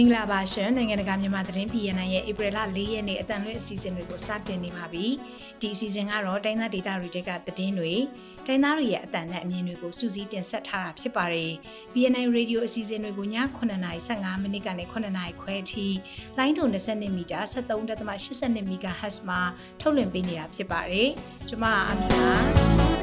င်္ဂလာပါရှင်နိုင်ငံတကာမြန်မာသတင်း PNN ရဲ့ဧပြီလ၄ရက်နေ့အတန်လွဲအစီအစဉ်တွေကိုစတင်နေပါပြီဒီအစီအစဉ်ကတော့တိုင်းသားဒေသတွေတဲကသတင်းတွေတိုင်းသားတွေရဲ့အတန်နဲ့အမြင်တွေကိုစူးစီးတင်ဆက်ထားတာဖြစ်ပါတယ် PNN Radio အစီအစဉ်တွေကိုည9:15မိနစ်ကနေ9:00ခွဲအထိလိုင်းတုံ20မီတာ73.82 MHz မှာထုတ်လွှင့်ပေးနေတာဖြစ်ပါတယ်ကျွန်မအမီပါ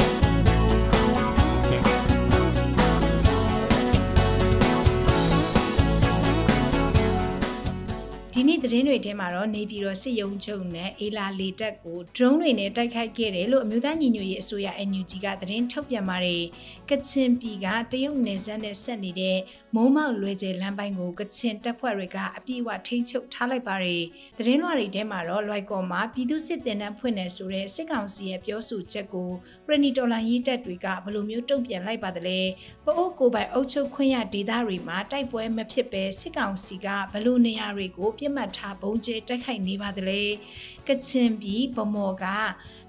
ဒီနေ့သတင်းတွေထဲမှာတော့နေပြည်တော်စစ်ရုံးချုပ်နဲ့အေလာလေတက်ကို drone တွေနဲ့တိုက်ခိုက်ခဲ့တယ်လို့အမျိုးသားညီညွတ်ရေးအစိုးရ NUG ကသတင်းထုတ်ပြန်ပါတယ်။ကချင်ပြည်ကတရုတ်နယ်စပ်နဲ့ဆက်နေတဲ့ မိုးမောက်လွယ်ကျယ်လမ်းပိုင်းကိုကချင်တပ်ဖွဲ့တွေကအပြည့်အဝထိန်းချုပ်ထားလိုက်ပါတယ်။သတင်းလွှာတွေထဲမှာတော့လွိုက်ကော်မှာပြည်သူစစ်တင်နှံဖွင့်နေဆိုတဲ့စစ်ကောင်စီရဲ့ပြောဆိုချက်ကိုပရနီတော်လန်ရေးတပ်တွေကဘယ်လိုမျိုးတုံ့ပြန်လိုက်ပါသလဲ။ပအိုးကိုပိုင်အုပ်ချုပ်ခွင့်ရဒေသတွေမှာတိုက်ပွဲမဖြစ်ပဲစစ်ကောင်စီကဘယ်လိုနေရာတွေကိုပြစ်မှတ်ထားဘုံကျဲတိုက်ခိုက်နေပါသလဲ။ ကချင်ပြည်ဗမော်က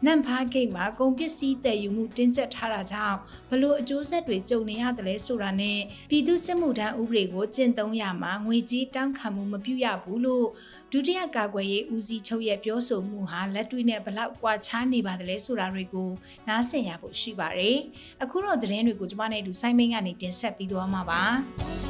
နန့်ဖားဂိတ်မှာကုန်ပစ္စည်းတည်ယူမှုတင်းကျပ်ထားတာကြောင့်ဘလို့အကျိုးဆက်တွေကြုံနေရတယ်လဲဆိုတာနဲ့ပြည်သူစစ်မှုထမ်းဥပဒေကိုကျင့်သုံးရမှာငွေကြေးတောင်းခံမှုမပြုရဘူးလို့ဒုတိယကာကွယ်ရေးဦးစီးချုပ်ရဲ့ပြောဆိုမှုဟာလက်တွေ့နဲ့ဘလောက်ကွာခြားနေပါတယ်လဲဆိုတာတွေကိုနားဆင်ရဖို့ရှိပါတယ်။အခုတော့သတင်းတွေကိုကျွန်မနဲ့အတူစိုင်းမင်းကနေတင်ဆက်ပြီးသွားမှာပါ။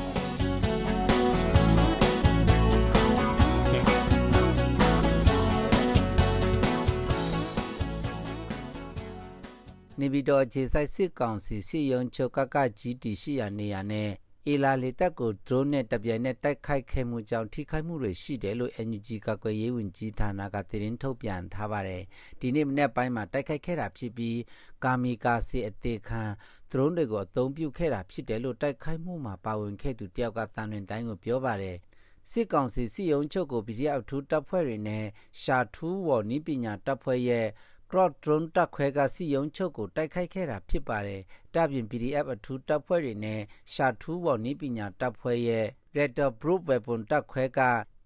နေပြည်တော်ခြေဆိုင်စစ်ကောင်စီစီယုံချုပ်ကကကြီးတီရှိရာနေရာနဲ့အေလာလေတက်ကိုဒရုန်းနဲ့တပြိုင်နက်တိုက်ခိုက်ခဲ့မှုကြောင့်ထိခိုက်မှုတွေရှိတယ်လို့ NUG ကကွယ်ရေးဝန်ကြီးဌာနကသတင်းထုတ်ပြန်ထားပါတယ်။ဒီနေ့မနေ့ပိုင်းမှာတိုက်ခိုက်ခဲ့တာဖြစ်ပြီးကာမီကာစီအသေးခံဒရုန်းတွေကိုအသုံးပြုခဲ့တာဖြစ်တယ်လို့တိုက်ခိုက်မှုမှာပါဝင်ခဲ့သူတယောက်ကတန်လွင်တိုင်းကိုပြောပါတယ်။စစ်ကောင်စီစီယုံချုပ်ကို PDF ထူးတပ်ဖွဲ့တွေနဲ့ရှာထူးဝေါ်နီးပညာတပ်ဖွဲ့ရဲ့ Crop Drone တပ်ခွဲကစီယုံချုပ်ကိုတိုက်ခိုက်ခဲ့တာဖြစ်ပါတယ်။တပ်ပြင် PDF အထူးတပ်ဖွဲ့တွေနဲ့ရှာထူးပေါ်နီးပညာတပ်ဖွဲ့ရဲ့ Red Group Weapon တပ်ခွဲက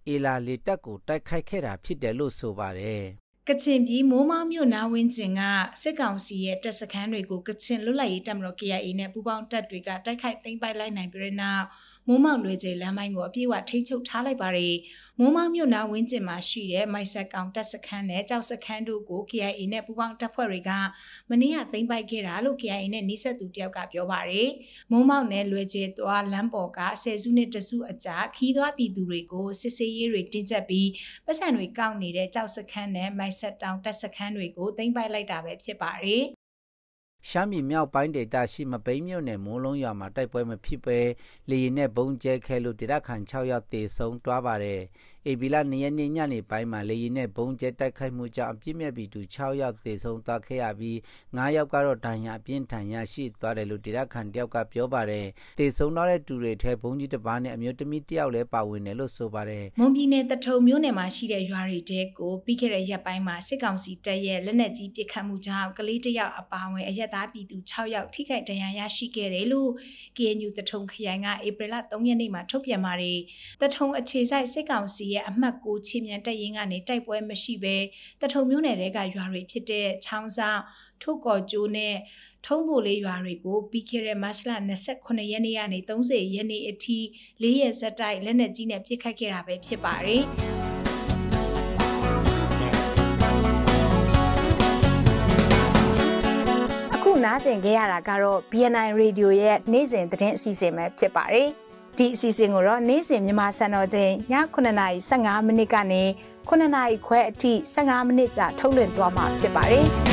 အေလာလေတပ်ကိုတိုက်ခိုက်ခဲ့တာဖြစ်တယ်လို့ဆိုပါတယ်။ကချင်ပြည်မိုးမောင်းမြို့နာဝင်းကျင်ကစစ်ကောင်စီရဲ့တပ်စခန်းတွေကိုကချင်လွတ်လပ်ရေးတပ်မတော် KIA နဲ့ပူးပေါင်းတပ်တွေကတိုက်ခိုက်သိမ်းပိုက်လိုက်နိုင်ပြီးတဲ့နောက် မိုးမောက်လွယ်ကျလမ်းပိုင်းကိုအပြည့်အဝထိန်းချုပ်ထားလိုက်ပါတယ်။မိုးမောက်မြို့နာဝင်းကျင်မှာရှိတဲ့မိုက်ဆက်ကောင်တပ်စခန်းနဲ့ကြောက်စခန်းတို့ကို KIA နဲ့ပူးပေါင်းတပ်ဖွဲ့တွေကမနေ့ကသိမ်းပိုက်ခဲ့တာလို့ KIA နဲ့နှိဆက်သူတယောက်ကပြောပါတယ်။မိုးမောက်နဲ့လွယ်ကျသွားလမ်းပေါ်ကဆယ်စုနှစ်တစုအကြာခီးသွားပြည်သူတွေကိုစစ်ဆေးရေးတွေတင်းကျပ်ပြီးပတ်စံတွေကောက်နေတဲ့ကြောက်စခန်းနဲ့မိုက်ဆက်တောင်တပ်စခန်းတွေကိုသိမ်းပိုက်လိုက်တာပဲဖြစ်ပါတယ်။ ရှမ်းပြည်မြောက်ပိုင်းဒေသရှိမပိန်းမြို့နယ်မိုးလုံးရွာမှာတိုက်ပွဲမဖြစ်ပဲလေရင်နဲ့ဘုံကျဲခဲလို့ဒေသခံ6ယောက်တေဆုံးသွားပါတယ်။ဧပြီလ2ရက်နေ့ညနေပိုင်းမှာလေရင်နဲ့ဘုံကျဲတိုက်ခိုက်မှုကြောင့်အပြစ်မဲ့ပြည်သူ6ယောက်သေဆုံးသွားခဲ့ရပြီး9ယောက်ကတော့ဒဏ်ရာအပြင်းထန်ရရှိသွားတယ်လို့ဒေသခံတယောက်ကပြောပါတယ်။သေဆုံးသွားတဲ့သူတွေထဲဘုံကြီးတစ်ပါးနဲ့အမျိုးသမီးတယောက်လည်းပါဝင်တယ်လို့ဆိုပါတယ်။မွန်ပြည်နယ်တထုံမြို့နယ်မှာရှိတဲ့ရွာတွေတဲကိုပြီးခဲ့တဲ့ရက်ပိုင်းမှာစစ်ကောင်စီတပ်ရဲ့လက်နက်ကြီးပစ်ခတ်မှုကြောင့်ကလေးတယောက်အပါအဝင်အရက်သားပြည်သူ6ယောက်ထိခိုက်ဒဏ်ရာရရှိခဲ့တယ်လို့ KNU တထုံခရိုင်ကဧပြီလ3ရက်နေ့မှာထုတ်ပြန်ပါတယ်။တထုံအခြေစိုက်စစ်ကောင်စီရဲ့အမှတ်6ချင်းမြန်တက်ရင်ကနေတိုက်ပွဲမရှိဘဲတထုံမျိုးနယ်တွေကရွာတွေဖြစ်တဲ့ချောင်းဆောင်ထုတ်ကော်ကျိုးနဲ့ထုံးဖို့လေးရွာတွေကိုပြီးခဲ့တဲ့မတ်လ28ရက်နေ့ကနေ30ရက်နေ့အထိ၄ရက်ဆက်တိုက်လက်နက်ကြီးနဲ့ပစ်ခတ်ခဲ့တာပဲဖြစ်ပါတယ်။နားဆင်ခဲ့ရတာကတော့ BNI Radio ရဲ့နေ့စဉ်သတင်းအစီအစဉ်ပဲဖြစ်ပါတယ်။ ဒီအစီအစဉ်ကိုတော့နေ့စဉ်မြန်မာစံတော်ချိန်ည9:15မိနစ်ကနေ9:00နာရီခွဲအထိ15မိနစ်ကြာထုတ်လွှင့်သွားမှာဖြစ်ပါတယ်။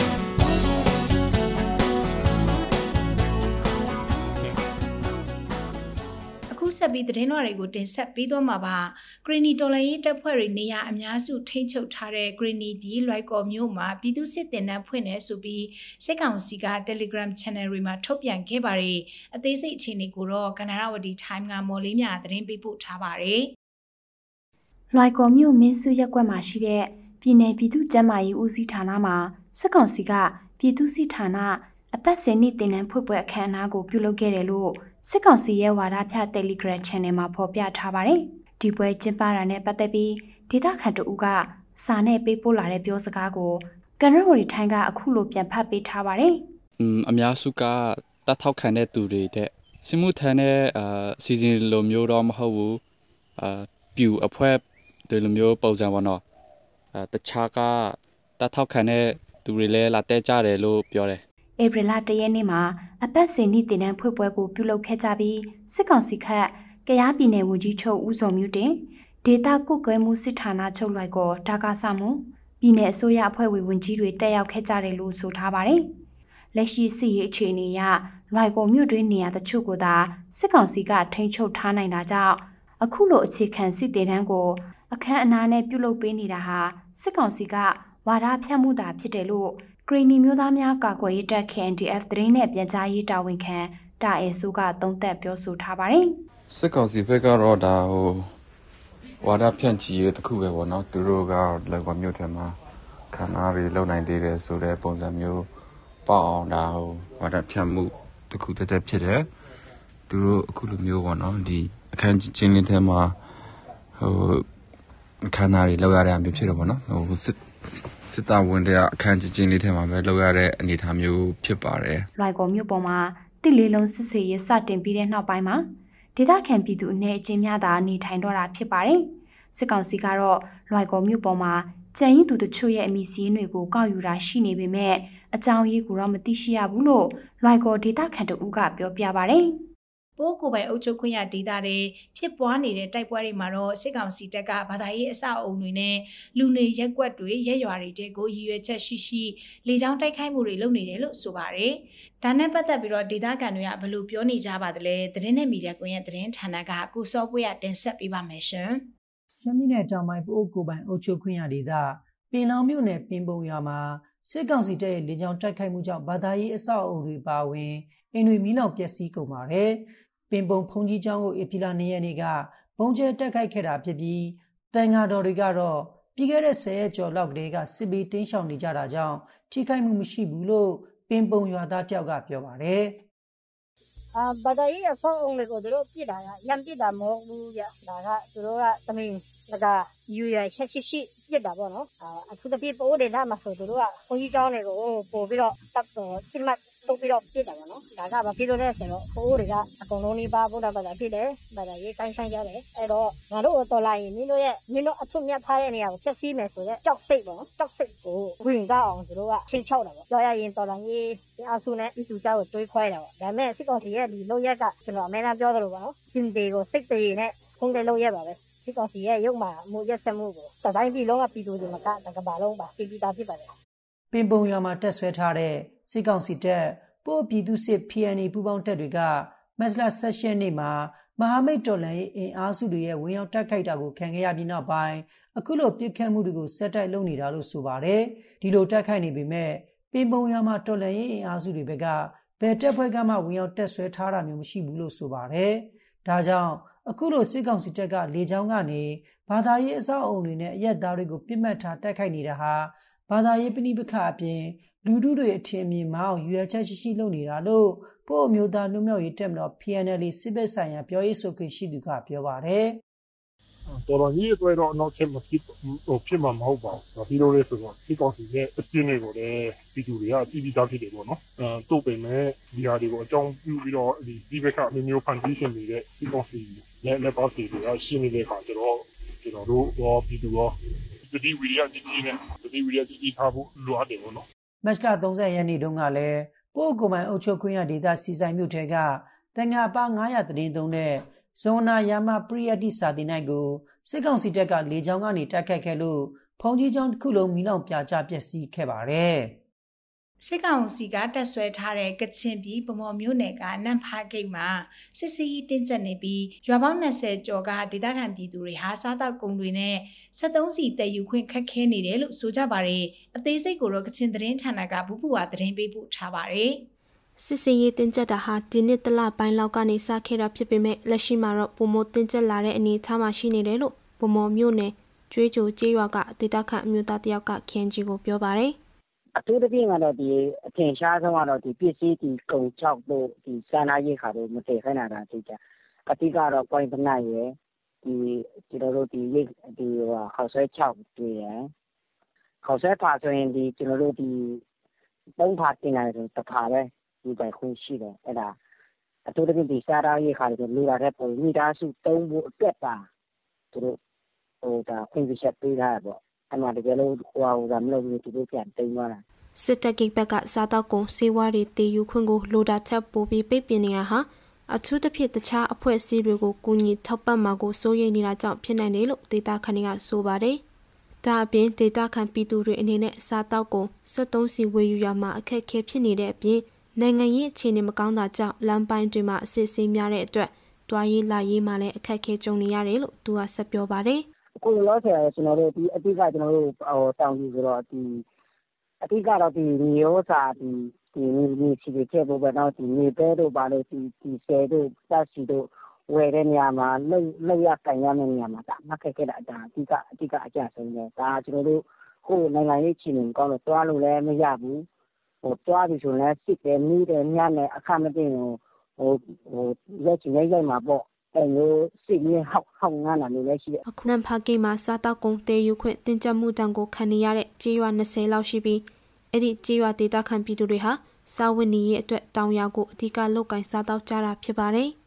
ဆက်ပြီးသတင်းတော်တွေကိုတင်ဆက်ပေးသွားမှာပါဂရီနီတော်လိုင်းရေးတပ်ဖွဲ့တွေနေရာအများစုထိန်းချုပ်ထားတဲ့ဂရီနီပြည်လွိုက်ကော်မြို့မှာပြည်သူစစ်တင်နှန်းဖွင့်နေဆိုပြီးစစ်ကောင်စီက Telegram Channel တွေမှာထုတ်ပြန်ခဲ့ပါတယ်အသေးစိတ်အခြေအနေကိုတော့ကနရဝတီ Time ကမော်လေးမြသတင်းပေးပို့ထားပါတယ်လွိုက်ကော်မြို့မင်းစုရက်ကွက်မှာရှိတဲ့ပြည်내ပြည်သူ့ကျန်းမာရေးဦးစီးဌာနမှာစစ်ကောင်စီကပြည်သူ့စီဌာနအပတ်စဉ်နေ့တင်နန်းဖွင့်ပွဲအခမ်းအနားကိုပြုလုပ်ခဲ့တယ်လို့ စစ်ကောင်စီရဲ့ဝါဒဖြန့် Telegram Channel မှာဖော်ပြထားပါတယ်။ဒီပွဲကျင်းပတာနဲ့ပတ်သက်ပြီးဒေသခံတဦးကစာနဲ့ပေးပို့လာတဲ့ပြောစကားကိုကန်ရဝရီထိုင်းကအခုလိုပြန်ဖတ်ပေးထားပါတယ်။อืมအများစုကတတ်ထောက်ခံတဲ့သူတွေတဲ့စစ်မှုထမ်းတဲ့အာစီဇန်လိုမျိုးတော့မဟုတ်ဘူးအာပြူအဖွဲဒီလိုမျိုးပုံစံပေါ့နော်အဲတခြားကတထောက်ခံတဲ့သူတွေလည်းလာတဲ့ကြတယ်လို့ပြောတယ် ဧပြီလ၁ရက်နေ့မှာအပတ်စဉ်နေ့တင်နန်းဖွင့်ပွဲကိုပြုလုပ်ခဲ့ကြပြီးစစ်ကောင်စီခတ်ကရားပြည်နယ်ဝန်ကြီးချုပ်ဦးစောမြင့်တင်ဒေတာကုတ်ကွဲမှုစစ်ဌာနချုပ်လိုက်ကောဒါကာဆမှုပြည်내အစိုးရအဖွဲ့ဝင်ဝင်ကြီးတွေတက်ရောက်ခဲ့ကြတယ်လို့ဆိုထားပါတယ်။လက်ရှိစစ်ရေးအခြေအနေအရလွိုက်ကောမြို့တွင်းနေရာတချို့ကိုသာစစ်ကောင်စီကထိန်းချုပ်ထားနိုင်တာကြောင့်အခုလိုအခြေခံစစ်တေတန်းကိုအခမ်းအနားနဲ့ပြုလုပ်ပေးနေတာဟာစစ်ကောင်စီကဝါဒဖြန့်မှုတာဖြစ်တယ်လို့ ဂရီနီမျိုးသားများကာကွယ်ရေးတပ် KNDF သတင်းနဲ့ပြန်ကြားရေးတာဝန်ခံတာအဲဆိုကသုံးသက်ပြောဆိုထားပါတယ်။စစ်ကောင်စီဘက်ကတော့ဒါဟိုဝါဒဖြန့်ချီရေးတစ်ခုပဲပေါ့နော်သူတို့ကလောက်ကမြို့ထဲမှာခန္ဓာတွေလုံနိုင်သေးတယ်ဆိုတဲ့ပုံစံမျိုးပေါ့အောင်ဒါဟိုဝါဒဖြန့်မှုတစ်ခုတည်းတည်းဖြစ်တယ်သူတို့အခုလိုမျိုးပေါ့နော်ဒီအခန်းချင်းလေးထဲမှာဟိုခန္ဓာတွေလောက်ရတဲ့အမျိုးဖြစ်တော့ပေါ့နော်ဟိုစစ် စစ်သားဝင်တဲ့အခန်းချင်းလေးထဲမှာပဲလောက်ရတဲ့အနေအထားမျိုးဖြစ်ပါတယ်လွိုင်ကော်မြို့ပေါ်မှာတစ်လေးလုံးစစ်စေးရစတင်ပြီးတဲ့နောက်ပိုင်းမှာဒေသခံပြည်သူအနေအချင်းများသာနေထိုင်တော့တာဖြစ်ပါတယ်စစ်ကောင်စီကတော့လွိုင်ကော်မြို့ပေါ်မှာကြံရင်သူတို့ချို့ရဲ့အမိစည်းတွေကိုကောက်ယူတာရှိနေပေမဲ့အကြောင်းရင်းကိုတော့မသိရှိရဘူးလို့လွိုင်ကော်ဒေတာခန်တူကပြောပြပါဗျ။ ပိုးကိုပိုင်အုပ်ချုပ်ခွင့်ရဒေသတွေဖြစ်ပွားနေတဲ့တိုက်ပွဲတွေမှာတော့စစ်ကောင်စီတပ်ကဘာသာရေးအဆောက်အုံတွေနဲ့လူနေရက်ကွက်တွေရက်ရွာတွေတဲကိုရည်ရွယ်ချက်ရှိရှိလေကြောင်းတိုက်ခိုက်မှုတွေလုပ်နေတယ်လို့ဆိုပါတယ်။ဒါနဲ့ပတ်သက်ပြီးတော့ဒေသခံတွေကဘယ်လိုပြောနေကြပါသလဲသတင်းနဲ့မီဒီယာကွန်ရဲ့သတင်းဌာနကကိုစောပွေးရတင်ဆက်ပေးပါမယ်ရှင်။ရှမ်းပြည်နယ်တောင်ပိုင်းပို့ကိုပိုင်အုပ်ချုပ်ခွင့်ရဒေသပင်လောင်မြို့နယ်ပင်ပုံရွာမှာစစ်ကောင်စီတပ်ရဲ့လေကြောင်းတိုက်ခိုက်မှုကြောင့်ဘာသာရေးအဆောက်အအုံတွေပါဝင်အိမ်တွေမိလောင်ပျက်စီးကုန်ပါတယ်။ ပင်ပုံဖုန်ကြီးကျောင်းကိုဧပြီလ၂ရက်နေ့ကပုံကျဲတက်ခိုက်ခဲ့တာဖြစ်ပြီးတန်ဃာတော်တွေကတော့ပြီးခဲ့တဲ့၁၀ရက်ကျော်လောက်ကတည်းကစစ်ဘေးတင်းရှောင်နေကြတာကြောင့်ထိခိုက်မှုမရှိဘူးလို့ပင်ပုံရွာသားတယောက်ကပြောပါတယ်။အာဘာသာရေးအဆောက်အုံတွေကိုတို့ပြစ်တာကရံပြစ်တာမဟုတ်ဘူးကြ။ဒါကတို့ကသမင်းကယူရရှက်ရှိရှိပြစ်တာပေါ့နော်။အထူးသဖြင့်ပိုးဒေသမှာဆိုတို့ကခွန်ကြီးကျောင်းတွေကိုပို့ပြီးတော့တပ်တော်စစ်မှတ် တုတ်ပြီးတော့ပြစ်တာပေါ့နော်ဒါကဘာဖြစ်လို့လဲဆိုတော့ခိုးတွေကအကုန်လုံးလေးပါဘုရားဘာသာဖြစ်တယ်ဘာသာရေးတိုင်းဆိုင်ကြတယ်အဲ့တော့ငါတို့တော်လာရင်မင်းတို့ရဲ့မင်းတို့အထုမြတ်ထားတဲ့နေရာကိုချက်စီးမယ်ဆိုတော့ကြောက်စိတ်ပေါ့ကြောက်စိတ်ကိုဝင်ကြအောင်သူတို့ကချိန်ချောက်တာပေါ့ကြောက်ရရင်တော်လာရေးအဆူနဲ့အဆူကြောက်ကိုတွေးခွဲတာပေါ့ဒါပေမဲ့စစ်ကောင်စီရဲ့ဒီလောက်ရက်ကကျွန်တော်အမဲသားပြောသလိုပါနော်ရှင်တွေကိုစိတ်တရေနဲ့ဖုံးတယ်လောက်ရပါပဲစစ်ကောင်စီရဲ့ရုပ်မာမှုရက်စက်မှုကိုတတိုင်းပြည်လုံးကပြည်သူတွေမကတကဘာလုံးပါပြည်ပြည်သားဖြစ်ပါတယ်ပင်ပုံရွာမှာတက်ဆွဲထားတဲ့ စစ်ကောင်စီတပ်ပို့ပြည်သူစစ် PNA ပူးပေါင်းတပ်တွေကမက်စလာဆက်ရှင်နေ့မှာမဟာမိတ်တော်လှန်ရေးအင်အားစုတွေရဲ့ဝင်ရောက်တိုက်ခိုက်တာကိုခံခဲ့ရပြီးနောက်ပိုင်းအခုလိုပြစ်ခတ်မှုတွေကိုဆက်တိုက်လုပ်နေတာလို့ဆိုပါတယ်ဒီလိုတိုက်ခိုက်နေပေမဲ့ပင်ပုံရွာမှာတော်လှန်ရေးအင်အားစုတွေဘက်ကဘယ်တပ်ဖွဲ့ကမှဝင်ရောက်တက်ဆွဲထားတာမျိုးမရှိဘူးလို့ဆိုပါတယ်ဒါကြောင့်အခုလိုစစ်ကောင်စီတပ်ကလေကြောင်းကနေဘာသာရေးအဆောက်အအုံတွေနဲ့အရက်သားတွေကိုပြစ်မှတ်ထားတိုက်ခိုက်နေတာဟာ ဘာသာရေးပဏိပခအပြင်လူထုတွေအထင်မြင်မအောင်ရွေချက်ရှိရှိလုပ်နေတာလို့ပို့အမျိုးသားလူမျိုးရေးတက်မတော် PNL စစ်ဘက်ဆိုင်ရာပြောရေးဆိုခွင့်ရှိသူကပြောပါတယ်တော်တော်ကြီးအတွက်တော့နောက်ချက်မဖြစ်ဟိုဖြစ်မှာမဟုတ်ပါဘူး။ပြီးတော့လေဆိုတော့ဒီကောင်စီရဲ့အကျဉ်းတွေကိုလည်းပြည်သူတွေကပြည်ပြီးသားဖြစ်တယ်ပေါ့နော်။အဲတို့ပေမဲ့ဒီဟာတွေကိုအကြောင်းပြုပြီးတော့ဒီဒီဘက်ကအမျိုးမျိုးဖန်တီးရှင်နေတဲ့ဒီကောင်စီနဲ့လက်ပါစီတွေကရှင်းနေတဲ့အခါကျတော့ကျွန်တော်တို့ရောပြည်သူရော တတိဝိရိယကြီးကြီးနဲ့တတိဝိရိယကြီးကြီးထားဖို့လိုအပ်တယ်ပေါ့နော်မတ်လ30ရက်နေ့တုန်းကလည်းပို့ကိုမိုင်အုပ်ချုပ်ခွင့်ရဒေသစီဆိုင်မြို့ထဲကတန်ငါပါ900တရင်သုံးတဲ့ဇွန်နာယာမပရိယတိစာတိနိုင်ကိုစစ်ကောင်စီတပ်ကလေကြောင်းကနေတိုက်ခတ်ခဲ့လို့ဖုန်ကြီးကျောင်းတစ်ခုလုံးမိလောင်ပြာကျပျက်စီးခဲ့ပါတယ်။ စစ်ကောင်စီကတက်ဆွဲထားတဲ့ကချင်ပြည်ဗမော်မြို့နယ်ကနမ်ဖာဂိတ်မှာစစ်စီးတင်းကျပ်နေပြီးရွာပေါင်း20ကျော်ကဒေသခံပြည်သူတွေဟာစားတောက်ကုန်တွေနဲ့73စီတည်ယူခွင့်ခက်ခဲနေတယ်လို့ဆိုကြပါတယ်အသေးစိတ်ကိုတော့ကချင်သတင်းဌာနကဘူးပူဝါသတင်းပေးပို့ထားပါတယ်စစ်စင်ရေးတင်ကြတာဟာဒီနှစ်တလပိုင်းလောက်ကနေစခဲ့တာဖြစ်ပေမဲ့လက်ရှိမှာတော့ပုံမတင်ကြလာတဲ့အနေအထားမှာရှိနေတယ်လို့ပုံမော်မြို့နယ်ကျွေးကြိုကျေးရွာကဒေသခံအမျိုးသားတယောက်ကခင်းကြီးကိုပြောပါတယ်။ အထူးသဖြင့်ကတော့ဒီအထင်ရှားဆုံးကတော့ဒီပစ္စည်းဒီကုံချောက်တို့ဒီစာနာရိတ်ခါတို့မတည်ခိုင်းတာတာသိကြအတိကတော့ point ပနတ်ရယ်ဒီကျွန်တော်တို့ဒီရိတ်ဒီဟိုခေါက်ဆွဲချောက်တွေ့ရယ် ခေါက်ဆွဲဖာဆိုရင်ဒီကျွန်တော်တို့ဒီသုံးဖာတင်လာတယ်တစ်ခါပဲဒီပိုင်ခွင့်ရှိတယ် အဲ့ဒါ အထူးသဖြင့်ဒီစာရာရိတ်ခါတို့လူလာတဲ့ပုံမိသားစုသုံးဖို့အတွက်ပါသူတို့ဟိုဒါခွင့်ပြုချက်ပေးထားရပေါ့ အဲ့မှာတကယ်လို့ဟိုဟာဟိုဒါမလုပ်ဘူးသူတို့ပြန်တိမ်သွားတာစစ်တပ်ကိဘက်ကစားတောက်ကုန်စေဝါတွေတည်ယူခွင့်ကိုလိုတာချက်ပိုပြီးပိတ်ပင်နေတာဟာအထူးသဖြင့်တခြားအဖွဲ့အစည်းတွေကိုကူညီထောက်ပံ့မှာကိုစိုးရိမ်နေတာကြောင့်ဖြစ်နိုင်တယ်လို့ဒေတာခန်ကဆိုပါတယ်။ဒါအပြင်ဒေတာခန်ပြည်သူတွေအနေနဲ့စားတောက်ကုန်73စီဝေယူရမှာအခက်အခဲဖြစ်နေတဲ့အပြင်နိုင်ငံရေးအခြေအနေမကောင်းတာကြောင့်လမ်းပိုင်းတွေမှာအစစ်အဆေးများတဲ့အတွက်တွားရေးလာရေးမှာလည်းအခက်အခဲကြုံနေရတယ်လို့သူကဆက်ပြောပါတယ်။ အခုလောဆယ် ကျွန်တော်တို့ဒီအတိက ကျွန်တော်တို့ဟိုတောင်ကြီးဆိုတော့ဒီအတိကတော့ ဒီမျိုးစာဒီဒီမြေစီတွေချက်ဖို့ပဲတော့ဒီမြေပဲတို့ပါလို့ ဒီဒီဆယ်တို့တက်စီတို့ ဝယ်တဲ့နေရာမှာလှုပ်လှုပ်ရကန်ရမယ့်နေရာမှာဒါမခက်ခဲတာအတာအတိကအတိက အကျဆုံးတယ်ဒါ ကျွန်တော်တို့ဟိုနိုင်ငံရေးချီနေကောင်းလို့တွားလို့လည်း မရဘူးဟိုတွားပြီဆိုရင်စစ်တယ်မိတယ်ညနေအခမတင်ဟိုဟိုဟိုရက်ချင် ရိုက်ရိုက်မှာပေါ့ အဲလိုစစ်ရေးဟောက်ဟောက်ငန်းလာလို့လည်းရှိတယ်အခုနံဖာကိမှာစားတောက်ကုန်တေးယူခွင့်တင်ကြမှုတံကိုခံနေရတဲ့ကြေးရွာ20လောက်ရှိပြီးအဲ့ဒီကြေးရွာဒေသခံပြည်သူတွေဟာစားဝတ်နေရေးအတွက်တောင်ယာကိုအဓိကလုပ်ကင်စားတောက်ကြတာဖြစ်ပါတယ်။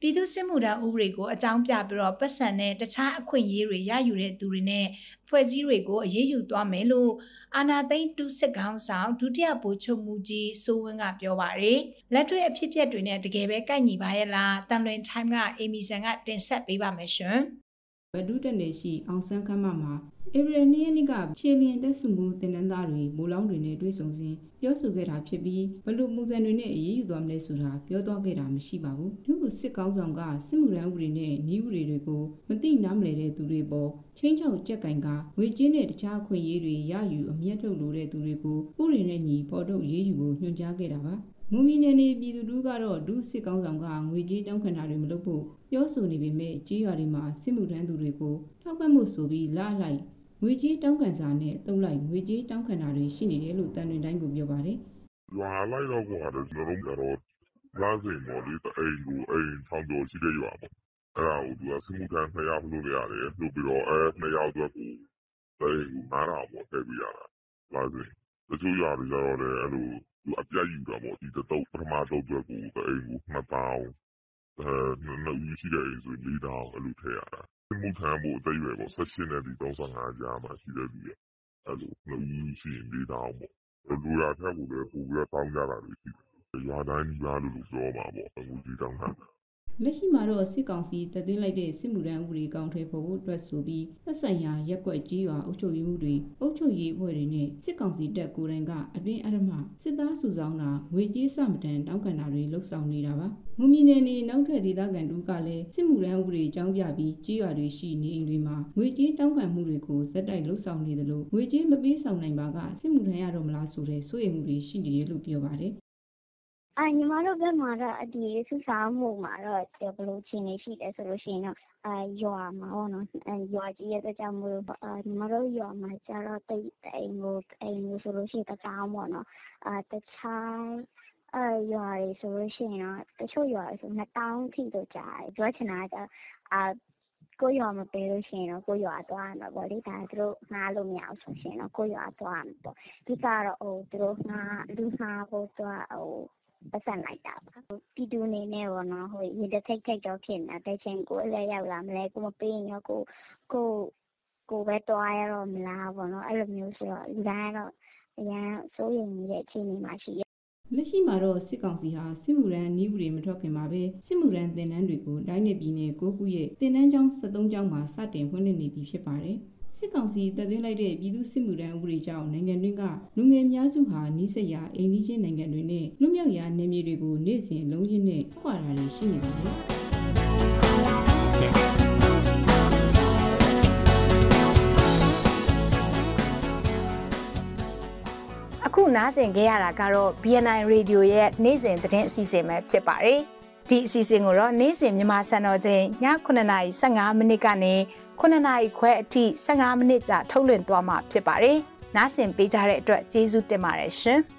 ပြည်သူစစ်မှုထမ်းဥပဒေကိုအကြောင်းပြပြီးတော့ပတ်စံနဲ့တခြားအခွင့်အရေးတွေရယူတဲ့သူတွေနဲ့ဖွဲ့စည်းတွေကိုအရေးယူသွားမယ်လို့အာနာသိန်းတူစစ်ကောင်းဆောင်ဒုတိယဗိုလ်ချုပ်မှုကြီးစိုးဝင်းကပြောပါတယ်။လက်တွေ့အဖြစ်အပျက်တွေနဲ့တကယ်ပဲကိုက်ညီပါရဲ့လားတန်လွင် time ကအေမီဆန်ကတင်ဆက်ပေးပါမယ်ရှင်။ ဘဒုတနေရှိအောင်ဆန်းခမ်းမမှာဧပြီ၂ရက်နေ့ကဖြေလျင်တက်စုမှုတင်နန်းသားတွေမိုးလောင်းတွေနဲ့တွေ့ဆုံစဉ်ပြောဆိုခဲ့တာဖြစ်ပြီးဘလို့မှုစံတွေနဲ့အရေးယူသွားမလဲဆိုတာပြောသွားခဲ့တာမရှိပါဘူး။ဒုကစစ်ကောင်းဆောင်ကစစ်မှုရန်ဥပဒေနဲ့နှီးဥပဒေတွေကိုမသိနားမလည်တဲ့သူတွေပေါ်ချင်းချောက်ကြက်ကင်ကငွေကြေးနဲ့တခြားခွင့်ရေးတွေရယူအမျက်ထုတ်လိုတဲ့သူတွေကိုဥပဒေနဲ့ညီပေါ်ထုတ်ရေးယူဖို့ညွှန်ကြားခဲ့တာပါ။ မူမီနယ်နေပြည်သူတို့ကတော့ဒုစစ်ကောင်းဆောင်ကငွေကြေးတောင်းခံတာတွေမလုပ်ဖို့ပြောဆိုနေပေမဲ့ကြေးရွာတွေမှာစစ်မှုထမ်းသူတွေကိုထောက်ပံ့မှုဆိုပြီးလာလိုက်ငွေကြေးတောင်းခံစာနဲ့တုံးလိုက်ငွေကြေးတောင်းခံတာတွေရှိနေတယ်လို့တန်တွင်တိုင်းကပြောပါတယ်။ရွာလိုက်တော့ကတော့ကျွန်တော်တို့ကတော့လာစိန်ပေါ်လေးအိမ်ကိုအိမ်ထောင်ကျော်ရှိတဲ့ရွာပေါ့။အဲ့ဒါကိုသူကစစ်မှုထမ်းနှစ်ယောက်လို့ရတယ်။လို့ပြီးတော့အဲနှစ်ယောက်အတွက်ကိုအိမ်ကိုနားတာပေါ့ထည့်ပြရတာ။လာစိန်တချို့ရွာတွေကျတော့လည်းအဲ့လိုသူ အပြတ်ယူတာပေါ့ ဒီတုပ်ပထမတုပ်အတွက်ကို တအိမ်ကို2000အဲနှစ်ဦးရှိတဲ့အိမ်ဆို4000အဲ့လိုထည့်ရတာမှုထမ်းဖို့ အသေးရွယ်ပေါ့16နဲ့ဒီ35ကြားမှာရှိတဲ့လူတွေ အဲ့လို နှစ်ဦးရှိရင်4000ပေါ့လူရထက်ကိုလည်း ပို့ပြီးတော့ တောင်းကြတာတွေရှိတယ် ရွာတိုင်းဒီပါလို့ပြောမှာပေါ့ ငွေကြီးတောင်းတာ လက်ရှိမှာတော့စစ်ကောင်စီတပ်သွင်းလိုက်တဲ့စစ်မှုထမ်းဥပဒေကောင်ထဲပေါ်ဖို့အတွက်ဆိုပြီးသက်ဆိုင်ရာရက်ွက်ကြီးရွာအုပ်ချုပ်ရေးမှုတွေအုပ်ချုပ်ရေးအဖွဲ့တွေနဲ့စစ်ကောင်စီတပ်ကိုယ်တိုင်ကအတင်းအဓမ္မစစ်သားစုဆောင်းတာငွေကြေးစမတန်တောင်းခံတာတွေလှုပ်ဆောင်နေတာပါ။မွန်ပြည်နယ်နေနောက်ထပ်ဒေသခံတူကလည်းစစ်မှုထမ်းဥပဒေအကြောင်းပြပြီးကြီးရွာတွေရှိနေအိမ်တွေမှာငွေကြေးတောင်းခံမှုတွေကိုဇက်တိုက်လှုပ်ဆောင်နေတယ်လို့ငွေကြေးမပေးဆောင်နိုင်ပါကစစ်မှုထမ်းရတော့မလားဆိုတဲ့စိုးရိမ်မှုတွေရှိနေတယ်လို့ပြောပါတယ် အာညီမတို့ဘက်မှာတော့ဒီစုဆောင်မှုမှာတော့ဘယ်လိုအခြေအနေရှိလဲဆိုလို့ရှိရင်တော့အာရွာမှာပေါ့နော်အဲရွာကြီးရဲ့အကြောင်းမို့အာညီမတို့ရွာမှာကျတော့တိတ်အိမ်ကိုအိမ်ကိုဆိုလို့ရှိရင်တတောင်းပေါ့နော်အာတခြားအဲရွာတွေဆိုလို့ရှိရင်တော့တချို့ရွာတွေဆို2000ထိတော့ကြာတယ်ပြောချင်တာကအာကိုရွာမပေးလို့ရှိရင်တော့ကိုရွာသွားမှာပေါ့လေဒါသူတို့ငှားလို့မရအောင်ဆိုရှင်တော့ကိုရွာသွားမှာပေါ့ဒီကတော့ဟိုသူတို့ငှားလူငှားဖို့သွားဟို ပတ်စံလိုက်တာပါပြည်သူအနေနဲ့ပေါ့နော်ဟိုရေတထိတ်ထိတ်တော့ဖြစ်နေတာတချိန်ကိုလည်းရောက်လာမလဲကိုမပေးရင်ရောကိုကိုကိုပဲတွားရတော့မလားပေါ့နော်အဲ့လိုမျိုးဆိုတော့လူတိုင်းကတော့အရန်စိုးရိမ်နေတဲ့အခြေအနေမှာရှိရလက်ရှိမှာတော့စစ်ကောင်စီဟာစစ်မှုရန်နီးဘူးတွေမထွက်ခင်မှာပဲစစ်မှုရန်တင်နန်းတွေကိုတိုင်းနယ်ပြည်နယ်ကိုကူရဲ့တင်နန်းကျောင်း73ကျောင်းမှာစတင်ဖွင့်လှစ်နေပြီဖြစ်ပါတယ်။ စစ်ကောင်စီတပ်သွင်းလိုက်တဲ့ပြည်သူစစ်မှုထမ်းဥပဒေကြောင့်နိုင်ငံတွင်းကလူငယ်များစုဟာနှိစက်ရာအိမ်နီးချင်းနိုင်ငံတွေနဲ့လွတ်မြောက်ရာနယ်မြေတွေကိုနေ့စဉ်လုံးရင်းနဲ့ခွာတာတွေရှိနေပါတယ်အခုနားဆင်ကြရတာကတော့ BNI Radio ရဲ့နေ့စဉ်သတင်းအစီအစဉ်ပဲဖြစ်ပါတယ်။ဒီအစီအစဉ်ကိုတော့နေ့စဉ်မြန်မာစံတော်ချိန်ည9:15မိနစ်ကနေ 9နာရီခွဲအထိ15မိနစ်ကြာထုတ်လွှင့်သွားမှာဖြစ်ပါတယ်။နားဆင်ပေးကြတဲ့အတွက်ကျေးဇူးတင်ပါတယ်ရှင်။